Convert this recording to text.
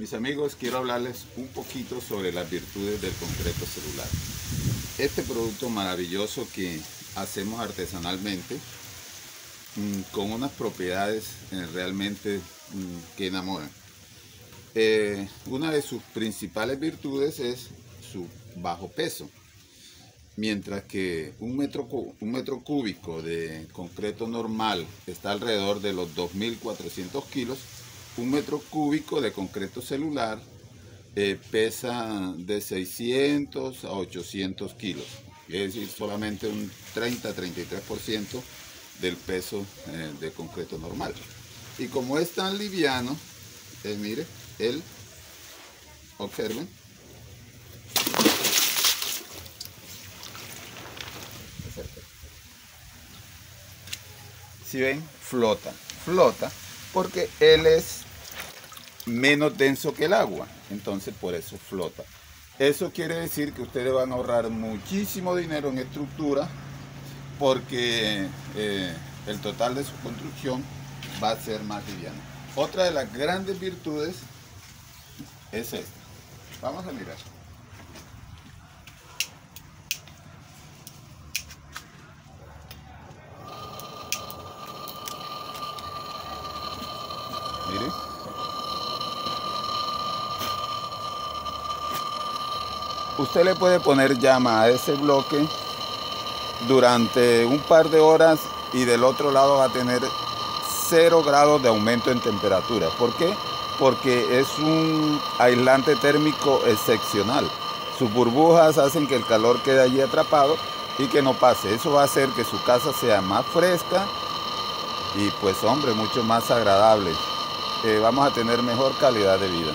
Mis amigos, quiero hablarles un poquito sobre las virtudes del concreto celular. Este producto maravilloso que hacemos artesanalmente, mm, con unas propiedades eh, realmente mm, que enamoran. Eh, una de sus principales virtudes es su bajo peso. Mientras que un metro, un metro cúbico de concreto normal está alrededor de los 2.400 kilos, un metro cúbico de concreto celular eh, pesa de 600 a 800 kilos, es decir, solamente un 30-33% del peso eh, de concreto normal. Y como es tan liviano, eh, mire, él, observen, si ven, flota, flota porque él es menos denso que el agua, entonces por eso flota. Eso quiere decir que ustedes van a ahorrar muchísimo dinero en estructura porque eh, el total de su construcción va a ser más liviano. Otra de las grandes virtudes es esta. Vamos a mirar. Usted le puede poner llama a ese bloque durante un par de horas y del otro lado va a tener 0 grados de aumento en temperatura. ¿Por qué? Porque es un aislante térmico excepcional. Sus burbujas hacen que el calor quede allí atrapado y que no pase. Eso va a hacer que su casa sea más fresca y pues hombre, mucho más agradable. Eh, vamos a tener mejor calidad de vida.